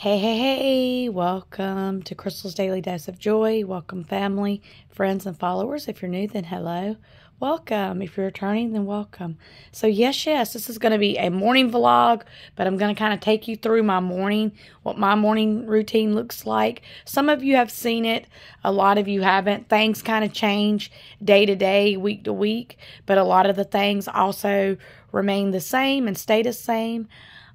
Hey, hey, hey, welcome to Crystal's Daily Dose of Joy. Welcome, family, friends, and followers. If you're new, then hello. Welcome. If you're returning, then welcome. So, yes, yes, this is going to be a morning vlog, but I'm going to kind of take you through my morning, what my morning routine looks like. Some of you have seen it, a lot of you haven't. Things kind of change day to day, week to week, but a lot of the things also remain the same and stay the same.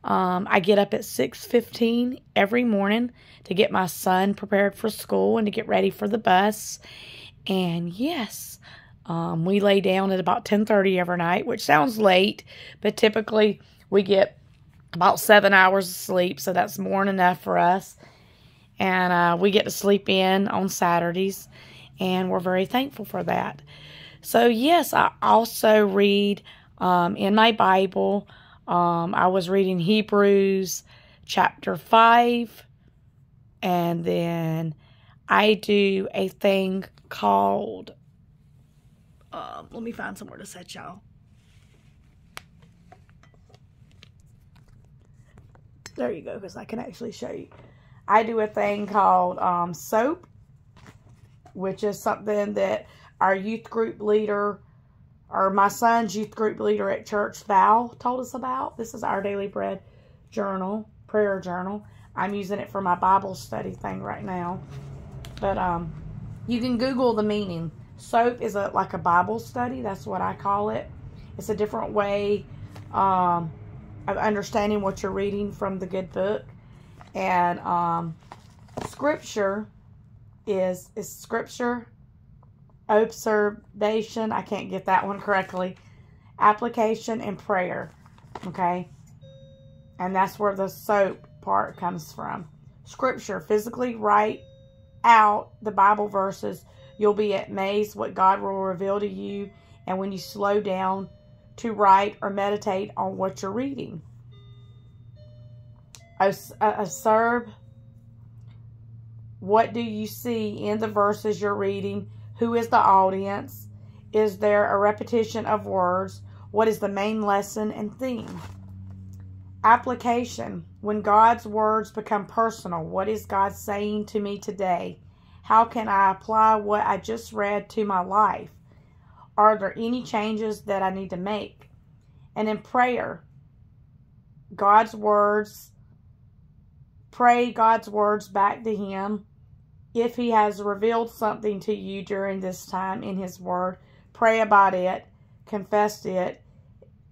Um, I get up at 6.15 every morning to get my son prepared for school and to get ready for the bus. And yes, um, we lay down at about 10.30 every night, which sounds late, but typically we get about seven hours of sleep, so that's more than enough for us. And uh, we get to sleep in on Saturdays, and we're very thankful for that. So, yes, I also read um, in my Bible. Um, I was reading Hebrews chapter 5, and then I do a thing called. Um, let me find somewhere to set y'all. There you go, because I can actually show you. I do a thing called um, SOAP, which is something that our youth group leader or my son's youth group leader at church, Val, told us about. This is our Daily Bread journal, prayer journal. I'm using it for my Bible study thing right now. But um, you can Google the meaning. SOAP is a like a Bible study. That's what I call it. It's a different way um, of understanding what you're reading from the good book. And um, scripture is is scripture observation, I can't get that one correctly, application, and prayer. Okay? And that's where the soap part comes from. Scripture, physically write out the Bible verses. You'll be amazed what God will reveal to you. And when you slow down to write or meditate on what you're reading. Uh, observe what do you see in the verses you're reading who is the audience? Is there a repetition of words? What is the main lesson and theme? Application. When God's words become personal, what is God saying to me today? How can I apply what I just read to my life? Are there any changes that I need to make? And in prayer, God's words, pray God's words back to Him if he has revealed something to you during this time in his word, pray about it, confess it.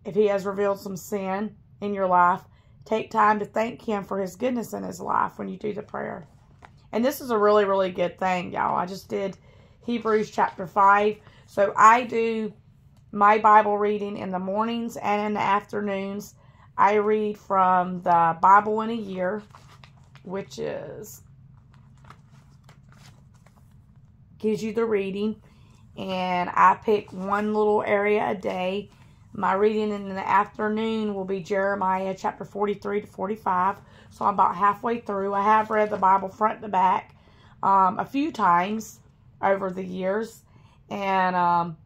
If he has revealed some sin in your life, take time to thank him for his goodness in his life when you do the prayer. And this is a really, really good thing, y'all. I just did Hebrews chapter 5. So I do my Bible reading in the mornings and in the afternoons. I read from the Bible in a year, which is gives you the reading. And I pick one little area a day. My reading in the afternoon will be Jeremiah chapter 43 to 45. So I'm about halfway through. I have read the Bible front to back um, a few times over the years. And um,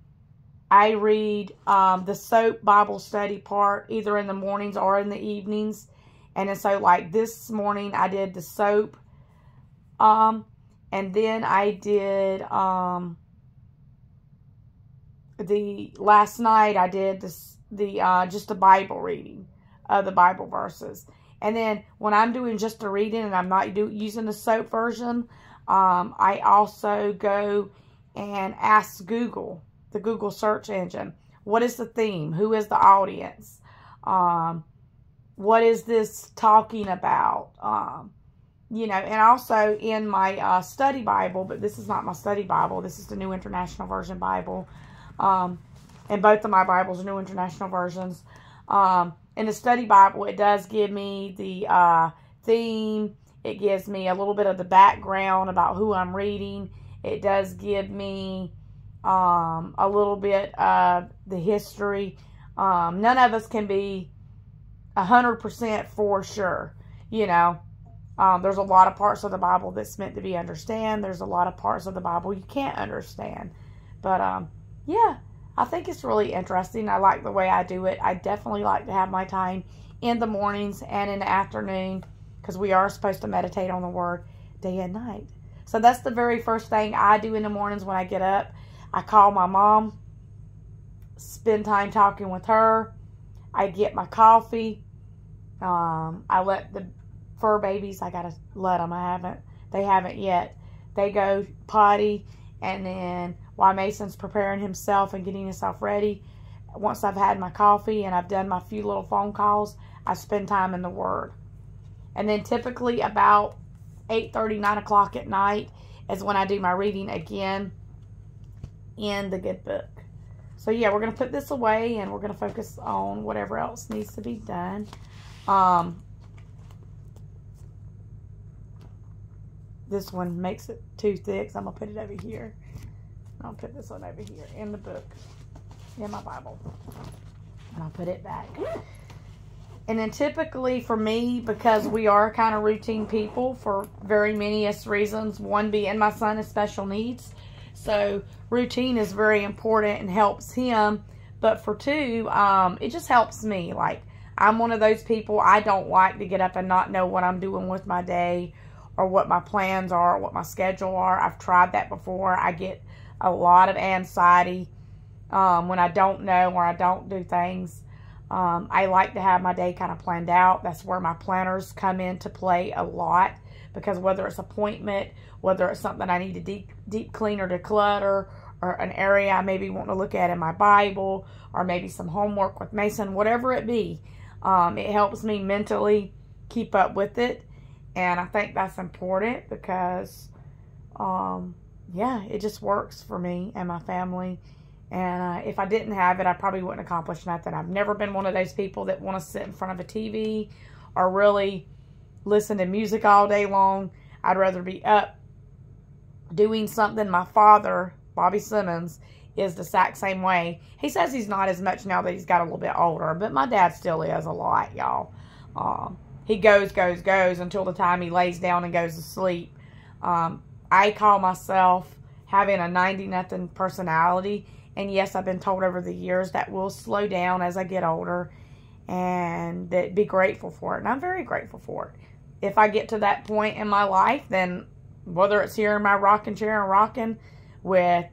I read um, the SOAP Bible study part either in the mornings or in the evenings. And so like this morning I did the SOAP um, and then I did, um, the, last night I did this, the, uh, just the Bible reading of the Bible verses. And then when I'm doing just a reading and I'm not do, using the SOAP version, um, I also go and ask Google, the Google search engine, what is the theme? Who is the audience? Um, what is this talking about? Um, you know, and also in my uh, study Bible, but this is not my study Bible. This is the New International Version Bible. Um, and both of my Bibles are New International Versions. Um, in the study Bible, it does give me the uh, theme. It gives me a little bit of the background about who I'm reading. It does give me um, a little bit of the history. Um, none of us can be 100% for sure, you know. Um, there's a lot of parts of the Bible that's meant to be understand. There's a lot of parts of the Bible you can't understand. But um, yeah, I think it's really interesting. I like the way I do it. I definitely like to have my time in the mornings and in the afternoon because we are supposed to meditate on the word day and night. So that's the very first thing I do in the mornings when I get up. I call my mom, spend time talking with her. I get my coffee. Um, I let the fur babies, I gotta let them. I haven't, they haven't yet. They go potty, and then while Mason's preparing himself and getting himself ready, once I've had my coffee and I've done my few little phone calls, I spend time in the Word. And then typically about 8 30, 9 o'clock at night is when I do my reading again in the good book. So yeah, we're going to put this away and we're going to focus on whatever else needs to be done. Um, this one makes it too thick, so I'm going to put it over here. I'll put this one over here in the book, in my Bible. And I'll put it back. And then typically for me, because we are kind of routine people for very many reasons, one being my son has special needs. So routine is very important and helps him. But for two, um, it just helps me. Like I'm one of those people, I don't like to get up and not know what I'm doing with my day or what my plans are, or what my schedule are. I've tried that before. I get a lot of anxiety um, when I don't know or I don't do things. Um, I like to have my day kind of planned out. That's where my planners come into play a lot because whether it's appointment, whether it's something I need to deep deep clean or declutter, or an area I maybe want to look at in my Bible, or maybe some homework with Mason, whatever it be, um, it helps me mentally keep up with it, and I think that's important because, um, yeah, it just works for me and my family and uh, if I didn't have it, I probably wouldn't accomplish nothing. I've never been one of those people that want to sit in front of a TV or really listen to music all day long. I'd rather be up doing something. My father, Bobby Simmons, is the exact same way. He says he's not as much now that he's got a little bit older, but my dad still is a lot, y'all. Um, he goes, goes, goes until the time he lays down and goes to sleep. Um, I call myself having a 90 nothing personality and yes, I've been told over the years that will slow down as I get older and that be grateful for it. And I'm very grateful for it. If I get to that point in my life, then whether it's here in my rocking chair and rocking with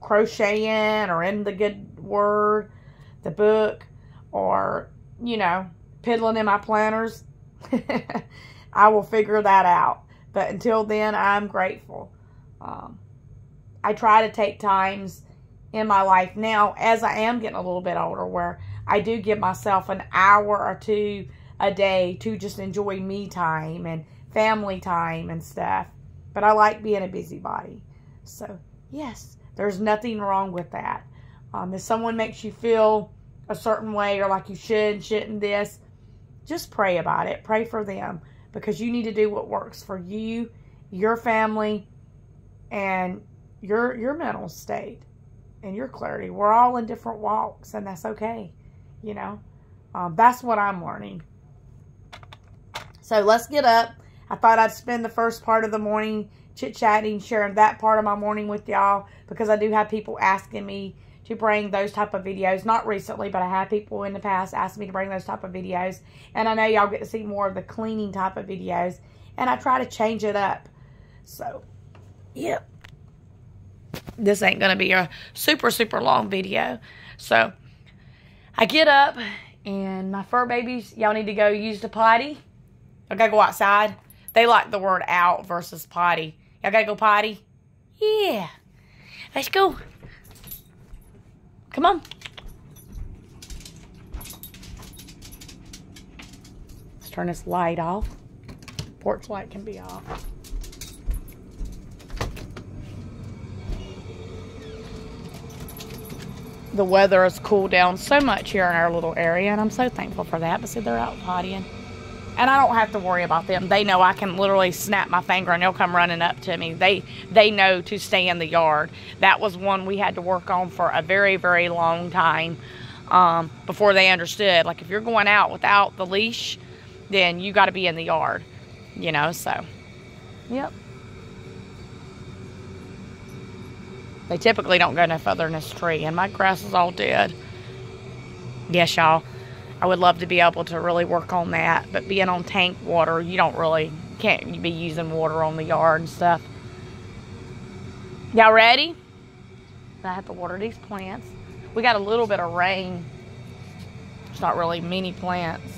crocheting or in the good word, the book, or, you know, piddling in my planners, I will figure that out. But until then, I'm grateful. Um, I try to take times in my life now as I am getting a little bit older where I do give myself an hour or two a day to just enjoy me time and family time and stuff. But I like being a busybody. So, yes, there's nothing wrong with that. Um, if someone makes you feel a certain way or like you should, shouldn't this, just pray about it. Pray for them because you need to do what works for you, your family, and your your mental state and your clarity. We're all in different walks, and that's okay. You know, um, that's what I'm learning. So let's get up. I thought I'd spend the first part of the morning chit chatting, sharing that part of my morning with y'all because I do have people asking me to bring those type of videos. Not recently, but I have people in the past ask me to bring those type of videos. And I know y'all get to see more of the cleaning type of videos. And I try to change it up. So, yep this ain't going to be a super, super long video. So, I get up, and my fur babies, y'all need to go use the potty. I got to go outside. They like the word out versus potty. Y'all got to go potty? Yeah. Let's go. Come on. Let's turn this light off. Porch light can be off. the weather has cooled down so much here in our little area, and I'm so thankful for that. But see, they're out pottying. And I don't have to worry about them. They know I can literally snap my finger and they'll come running up to me. They they know to stay in the yard. That was one we had to work on for a very, very long time um, before they understood. Like if you're going out without the leash, then you got to be in the yard, you know. So, yep. They typically don't go no further than this tree, and my grass is all dead. Yes, y'all. I would love to be able to really work on that. But being on tank water, you don't really, can't be using water on the yard and stuff. Y'all ready? I have to water these plants. We got a little bit of rain. It's not really many plants.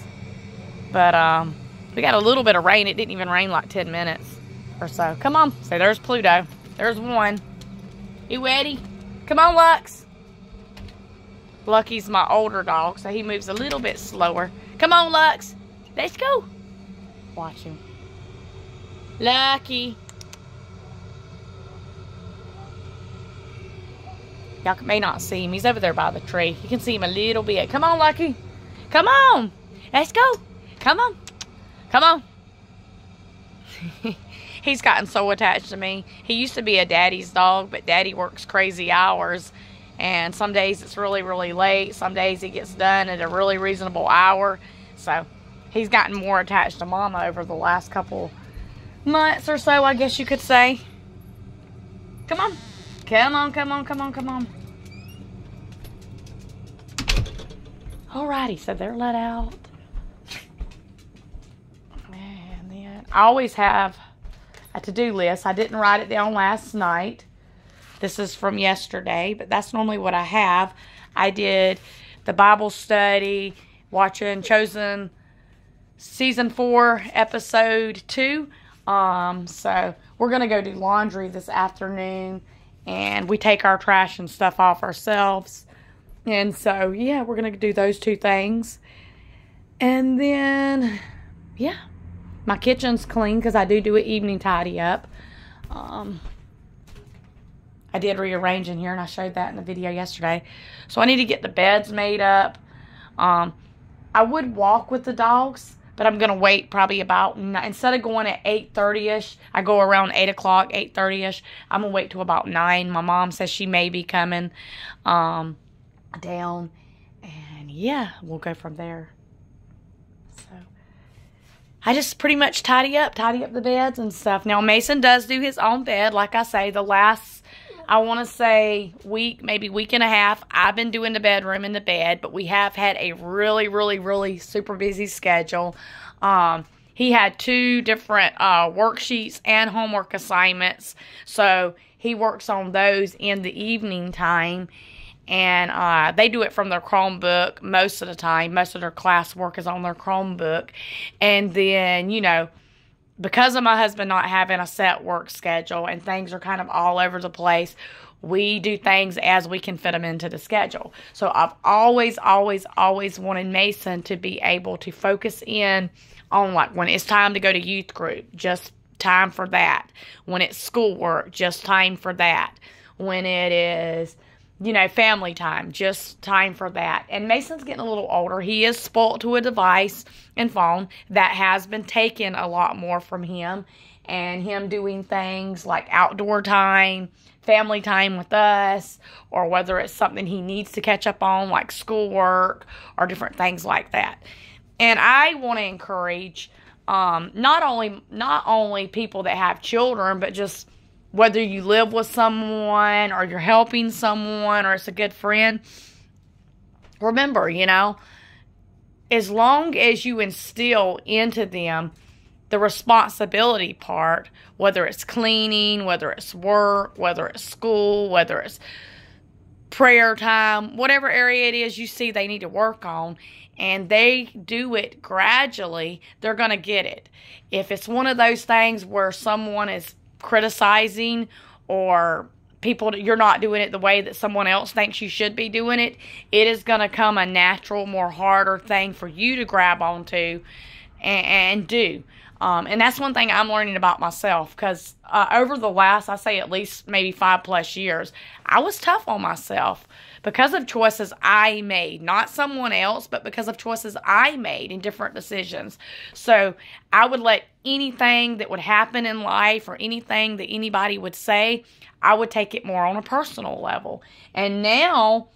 But um, we got a little bit of rain. It didn't even rain like 10 minutes or so. Come on. So there's Pluto. There's one. You ready? Come on, Lux. Lucky's my older dog, so he moves a little bit slower. Come on, Lux. Let's go. Watch him. Lucky. Y'all may not see him. He's over there by the tree. You can see him a little bit. Come on, Lucky. Come on. Let's go. Come on. Come on. He's gotten so attached to me. He used to be a daddy's dog, but daddy works crazy hours. And some days it's really, really late. Some days he gets done at a really reasonable hour. So he's gotten more attached to mama over the last couple months or so, I guess you could say. Come on. Come on, come on, come on, come on. Alrighty, so they're let out. And then I always have a to-do list. I didn't write it down last night. This is from yesterday, but that's normally what I have. I did the Bible study, watching Chosen season four, episode two. Um, so we're gonna go do laundry this afternoon, and we take our trash and stuff off ourselves. And so yeah, we're gonna do those two things, and then yeah, my kitchen's clean because I do do an evening tidy up. Um, I did rearrange in here and I showed that in the video yesterday. So I need to get the beds made up. Um, I would walk with the dogs, but I'm going to wait probably about, instead of going at 8.30ish, I go around 8 o'clock, 8.30ish. I'm going to wait till about 9. My mom says she may be coming um, down. And yeah, we'll go from there. So I just pretty much tidy up, tidy up the beds and stuff. Now, Mason does do his own bed. Like I say, the last I want to say week, maybe week and a half, I've been doing the bedroom and the bed, but we have had a really, really, really super busy schedule. Um, he had two different uh, worksheets and homework assignments, so he works on those in the evening time. And uh, they do it from their Chromebook most of the time. Most of their classwork is on their Chromebook. And then, you know, because of my husband not having a set work schedule and things are kind of all over the place, we do things as we can fit them into the schedule. So I've always, always, always wanted Mason to be able to focus in on like when it's time to go to youth group, just time for that. When it's schoolwork, just time for that. When it is you know, family time, just time for that. And Mason's getting a little older. He is spoilt to a device and phone that has been taken a lot more from him and him doing things like outdoor time, family time with us, or whether it's something he needs to catch up on, like schoolwork or different things like that. And I want to encourage um, not only not only people that have children, but just whether you live with someone or you're helping someone or it's a good friend, remember, you know, as long as you instill into them the responsibility part, whether it's cleaning, whether it's work, whether it's school, whether it's prayer time, whatever area it is you see they need to work on, and they do it gradually, they're going to get it. If it's one of those things where someone is criticizing or people you're not doing it the way that someone else thinks you should be doing it it is going to come a natural more harder thing for you to grab onto and, and do um, and that's one thing i'm learning about myself because uh, over the last i say at least maybe five plus years i was tough on myself because of choices I made, not someone else, but because of choices I made in different decisions. So I would let anything that would happen in life or anything that anybody would say, I would take it more on a personal level. And now,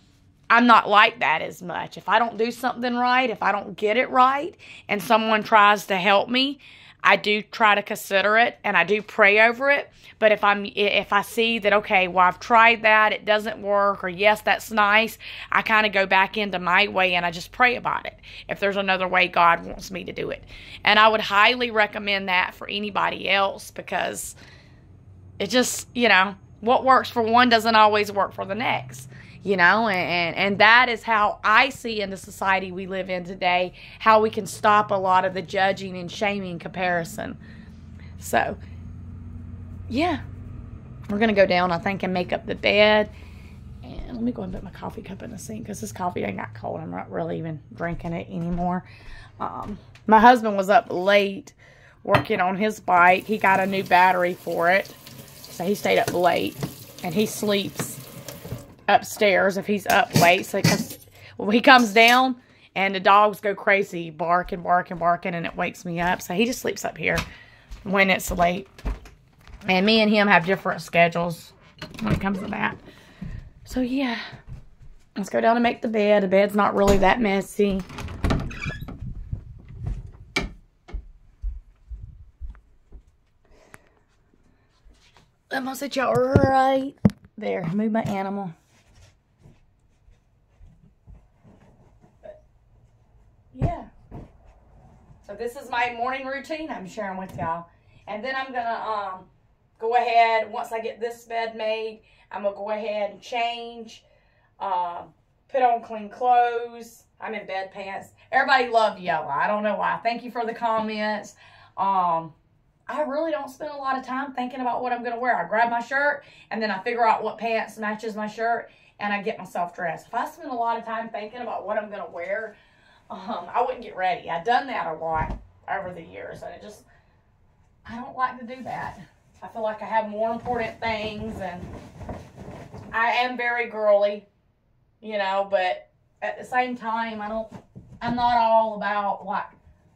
I'm not like that as much. If I don't do something right, if I don't get it right, and someone tries to help me, I do try to consider it and I do pray over it. But if I'm if I see that okay, well I've tried that, it doesn't work, or yes, that's nice, I kind of go back into my way and I just pray about it. If there's another way God wants me to do it. And I would highly recommend that for anybody else because it just, you know, what works for one doesn't always work for the next you know and and that is how i see in the society we live in today how we can stop a lot of the judging and shaming comparison. So yeah we're gonna go down i think and make up the bed. And let me go and put my coffee cup in the sink because this coffee ain't got cold. I'm not really even drinking it anymore. Um, my husband was up late working on his bike. He got a new battery for it. So he stayed up late and he sleeps upstairs if he's up late. So cause, well, he comes down and the dogs go crazy, barking, barking, barking, and it wakes me up. So he just sleeps up here when it's late. And me and him have different schedules when it comes to that. So yeah, let's go down and make the bed. The bed's not really that messy. I'm gonna set y'all right there. Move my animal. So this is my morning routine I'm sharing with y'all. And then I'm going to um, go ahead, once I get this bed made, I'm going to go ahead and change, uh, put on clean clothes. I'm in bed pants. Everybody loved yellow. I don't know why. Thank you for the comments. Um, I really don't spend a lot of time thinking about what I'm going to wear. I grab my shirt and then I figure out what pants matches my shirt and I get myself dressed. If I spend a lot of time thinking about what I'm going to wear, um, I wouldn't get ready. I've done that a lot over the years, and it just, I don't like to do that. I feel like I have more important things, and I am very girly, you know, but at the same time, I don't, I'm not all about like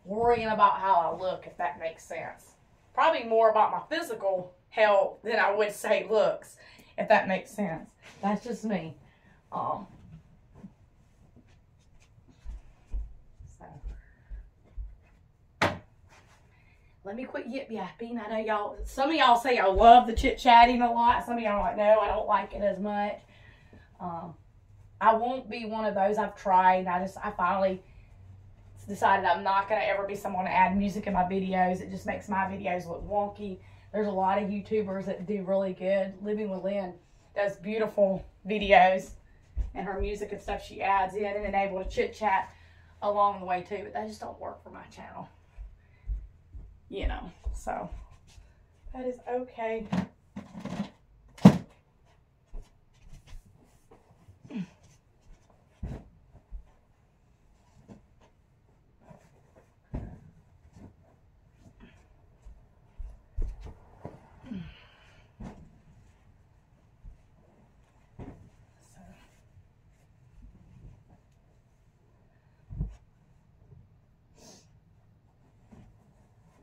worrying about how I look, if that makes sense. Probably more about my physical health than I would say looks, if that makes sense. That's just me. Um, let me quit yip yapping. I know y'all, some of y'all say I love the chit chatting a lot. Some of y'all are like, no, I don't like it as much. Um, I won't be one of those. I've tried. I just, I finally decided I'm not going to ever be someone to add music in my videos. It just makes my videos look wonky. There's a lot of YouTubers that do really good. Living with Lynn does beautiful videos and her music and stuff she adds in and able to chit chat along the way too. But that just don't work for my channel you know, so that is okay.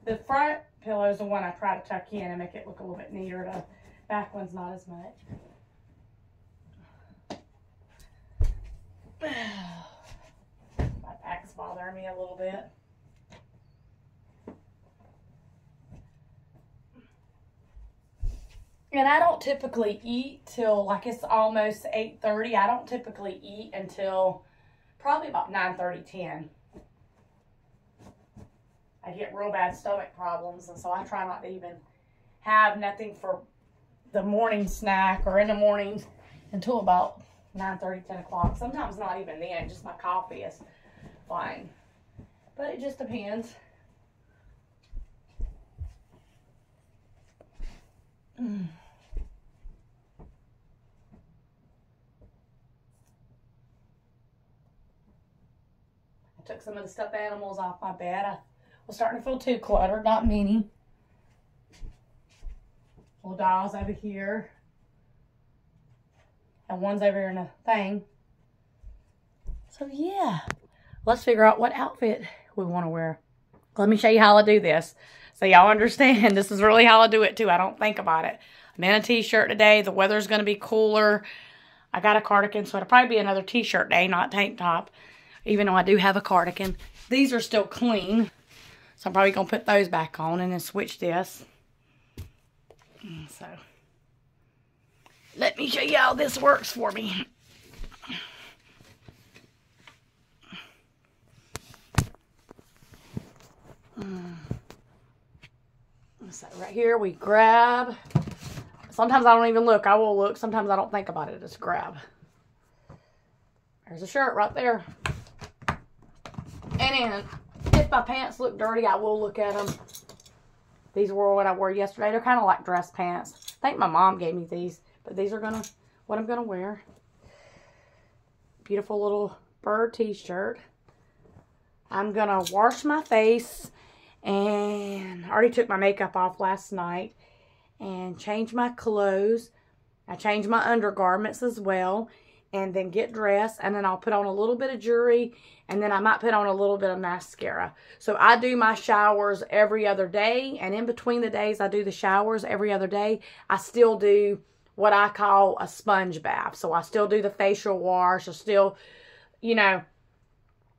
The front pillow is the one I try to tuck in and make it look a little bit neater. The back one's not as much. My back's bothering me a little bit. And I don't typically eat till like it's almost 8.30. I don't typically eat until probably about 9.30, 10. I get real bad stomach problems, and so I try not to even have nothing for the morning snack or in the morning until about 9 30, 10 o'clock. Sometimes not even then, just my coffee is fine. But it just depends. I took some of the stuffed animals off my bed. I was starting to feel too cluttered, not many. Little dolls over here. And one's over here in a thing. So yeah, let's figure out what outfit we want to wear. Let me show you how I do this. So y'all understand, this is really how I do it too. I don't think about it. I'm in a t-shirt today. The weather's going to be cooler. I got a cardigan, so it'll probably be another t-shirt day, not tank top. Even though I do have a cardigan. These are still clean. So I'm probably going to put those back on and then switch this. So, let me show you how this works for me. Mm. So right here we grab. Sometimes I don't even look. I will look. Sometimes I don't think about it. Just grab. There's a shirt right there. And if my pants look dirty, I will look at them. These were what I wore yesterday. They're kind of like dress pants. I think my mom gave me these. But these are gonna what I'm gonna wear. Beautiful little bird t-shirt. I'm gonna wash my face and I already took my makeup off last night and change my clothes. I changed my undergarments as well and then get dressed and then I'll put on a little bit of jewelry and then I might put on a little bit of mascara. So I do my showers every other day and in between the days I do the showers every other day, I still do what I call a sponge bath. So I still do the facial wash. I still, you know,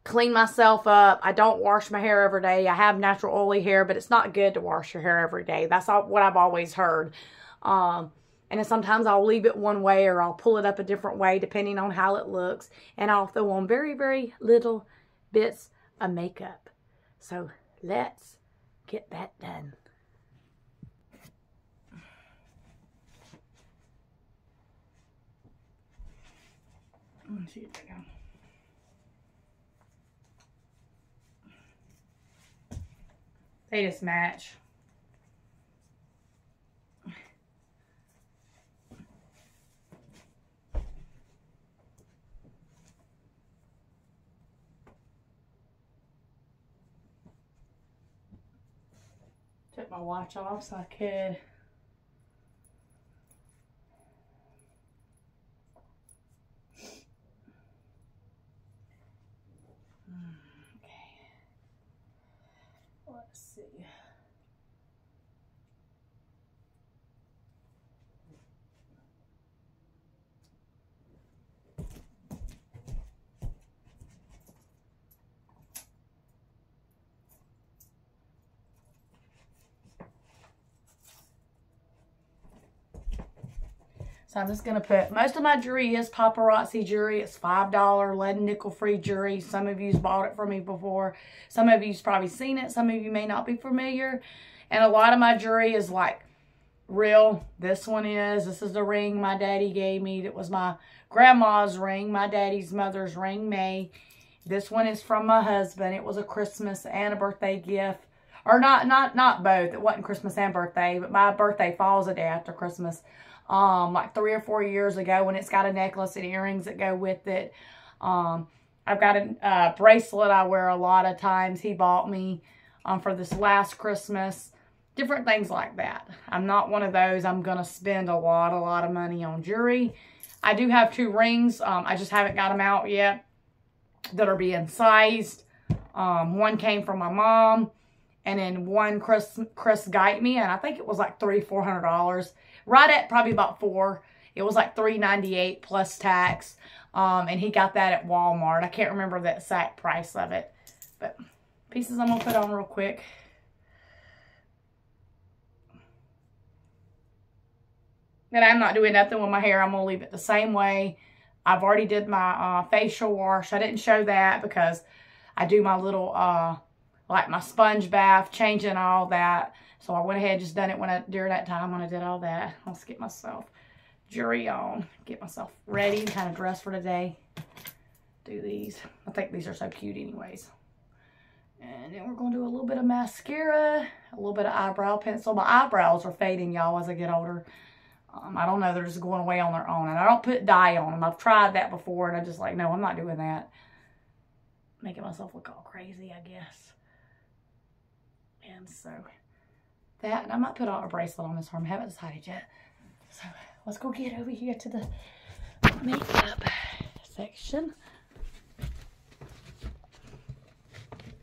clean myself up. I don't wash my hair every day. I have natural oily hair, but it's not good to wash your hair every day. That's all, what I've always heard. Um, and sometimes I'll leave it one way or I'll pull it up a different way depending on how it looks. And I'll throw on very, very little bits of makeup. So let's get that done. Let's see if I can. They just match. My watch off so I could So I'm just going to put, most of my jewelry is paparazzi jewelry. It's $5 lead and nickel free jewelry. Some of you's bought it from me before. Some of you's probably seen it. Some of you may not be familiar. And a lot of my jewelry is like real. This one is. This is the ring my daddy gave me. That was my grandma's ring. My daddy's mother's ring, May. This one is from my husband. It was a Christmas and a birthday gift. Or not, not, not both. It wasn't Christmas and birthday, but my birthday falls a day after Christmas um, like three or four years ago and it's got a necklace and earrings that go with it. Um, I've got a uh, bracelet I wear a lot of times. He bought me um, for this last Christmas. Different things like that. I'm not one of those. I'm going to spend a lot, a lot of money on jewelry. I do have two rings. Um, I just haven't got them out yet that are being sized. Um, one came from my mom. And then one Chris Chris got me, and I think it was like three, four hundred dollars right at probably about four. It was like three ninety eight plus tax. Um, and he got that at Walmart. I can't remember the exact price of it. But pieces I'm to put on real quick. And I'm not doing nothing with my hair. I'm to leave it the same way. I've already did my uh, facial wash. I didn't show that because I do my little, uh, like my sponge bath, changing all that. So I went ahead and just done it when I during that time when I did all that. Let's get myself jewelry on, get myself ready kind of dressed for today. Do these. I think these are so cute anyways. And then we're going to do a little bit of mascara, a little bit of eyebrow pencil. My eyebrows are fading, y'all, as I get older. Um, I don't know. They're just going away on their own. And I don't put dye on them. I've tried that before, and I'm just like, no, I'm not doing that. Making myself look all crazy, I guess. And so that. And I might put on a bracelet on this arm. I haven't decided yet. So let's go get over here to the makeup section.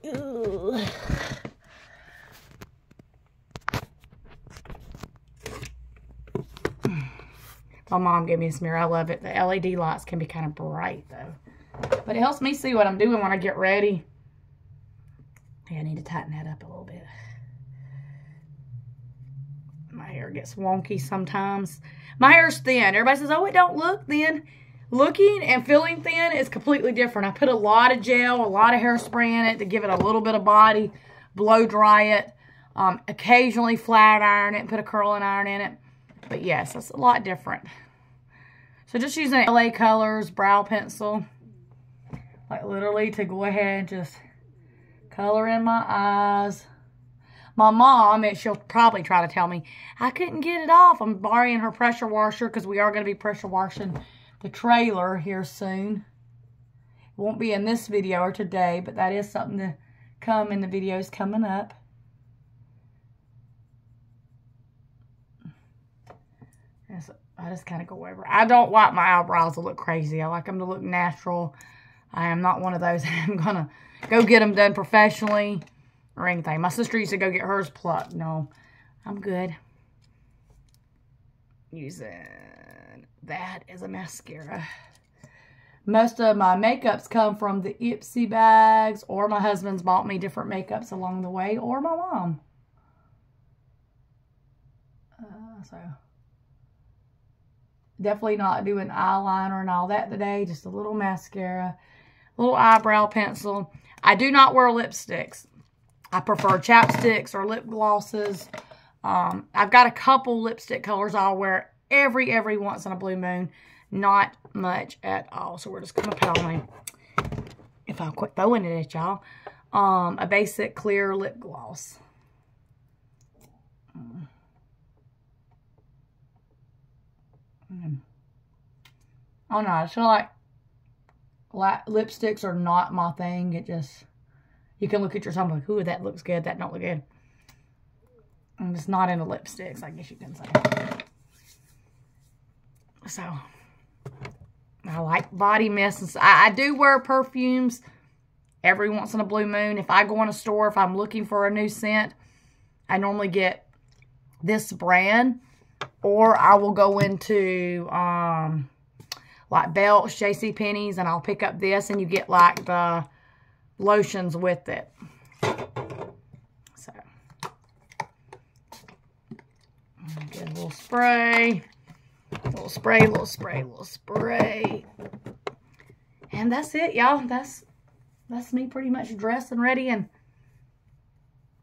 Ooh. My mom gave me this mirror. I love it. The LED lights can be kind of bright though. But it helps me see what I'm doing when I get ready. Yeah, I need to tighten that up a little bit. My hair gets wonky sometimes. My hair's thin. Everybody says, oh, it don't look thin. Looking and feeling thin is completely different. I put a lot of gel, a lot of hairspray in it to give it a little bit of body, blow dry it, um, occasionally flat iron it and put a curling iron in it. But yes, it's a lot different. So just using LA Colors brow pencil, like literally to go ahead and just color in my eyes. My mom, and she'll probably try to tell me, I couldn't get it off. I'm borrowing her pressure washer because we are going to be pressure washing the trailer here soon. Won't be in this video or today, but that is something to come in the videos coming up. I just kind of go over. I don't like my eyebrows to look crazy. I like them to look natural. I am not one of those. I'm going to go get them done professionally or anything. My sister used to go get hers plucked. No, I'm good. Using that as a mascara. Most of my makeups come from the Ipsy bags or my husband's bought me different makeups along the way or my mom. Uh, so definitely not doing eyeliner and all that today. Just a little mascara, little eyebrow pencil. I do not wear lipsticks. I prefer chapsticks or lip glosses. Um, I've got a couple lipstick colors I'll wear every, every once in a blue moon. Not much at all. So we're just going to put on if I'll quit throwing it at y'all, um, a basic clear lip gloss. Mm. Mm. Oh no, I feel like lipsticks are not my thing. It just, you can look at yourself like, ooh, that looks good, that don't look good. I'm just not into lipsticks, I guess you can say. So, I like body mists. I, I do wear perfumes every once in a blue moon. If I go in a store, if I'm looking for a new scent, I normally get this brand. Or I will go into um, like Belk's, J.C. Penney's, and I'll pick up this, and you get like the lotions with it. So, get a little spray, little spray, little spray, little spray. And that's it, y'all. That's that's me pretty much dressed and ready and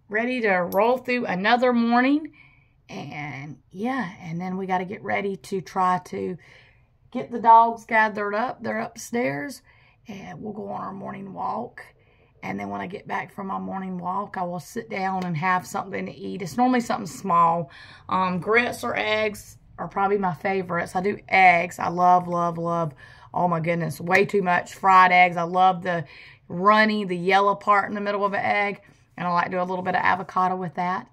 ready to roll through another morning. And yeah, and then we got to get ready to try to get the dogs gathered up. They're upstairs and we'll go on our morning walk. And then when I get back from my morning walk, I will sit down and have something to eat. It's normally something small. Um, grits or eggs are probably my favorites. I do eggs. I love, love, love. Oh my goodness, way too much fried eggs. I love the runny, the yellow part in the middle of an egg. And I like to do a little bit of avocado with that.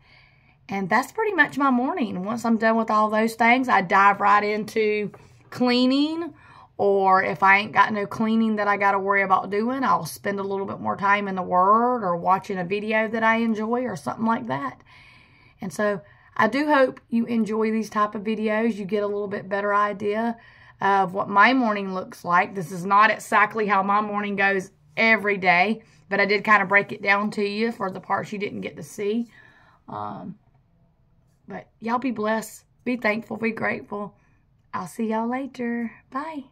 And that's pretty much my morning. Once I'm done with all those things, I dive right into cleaning. Or if I ain't got no cleaning that I got to worry about doing, I'll spend a little bit more time in the Word or watching a video that I enjoy or something like that. And so I do hope you enjoy these type of videos. You get a little bit better idea of what my morning looks like. This is not exactly how my morning goes every day, but I did kind of break it down to you for the parts you didn't get to see. Um, but y'all be blessed. Be thankful. Be grateful. I'll see y'all later. Bye.